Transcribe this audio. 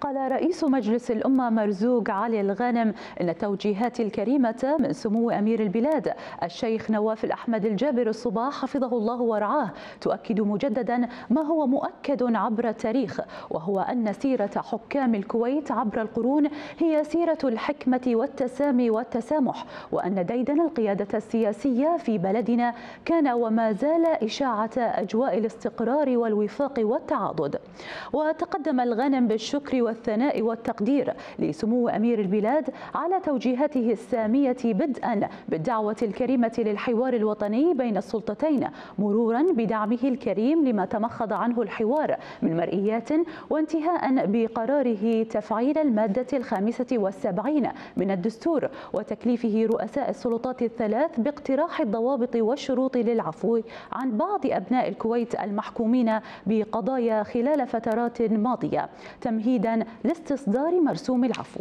قال رئيس مجلس الأمة مرزوق علي الغانم أن التوجيهات الكريمة من سمو أمير البلاد الشيخ نواف الأحمد الجابر الصباح حفظه الله ورعاه تؤكد مجددا ما هو مؤكد عبر التاريخ وهو أن سيرة حكام الكويت عبر القرون هي سيرة الحكمة والتسامي والتسامح وأن ديدن القيادة السياسية في بلدنا كان وما زال إشاعة أجواء الاستقرار والوفاق والتعاضد. وتقدم الغانم بالشكر والثناء والتقدير لسمو أمير البلاد على توجيهاته السامية بدءا بالدعوة الكريمة للحوار الوطني بين السلطتين مرورا بدعمه الكريم لما تمخض عنه الحوار من مرئيات وانتهاء بقراره تفعيل المادة الخامسة والسبعين من الدستور وتكليفه رؤساء السلطات الثلاث باقتراح الضوابط والشروط للعفو عن بعض أبناء الكويت المحكومين بقضايا خلال فترات ماضية تمهيدا لاستصدار مرسوم العفو.